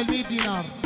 el beat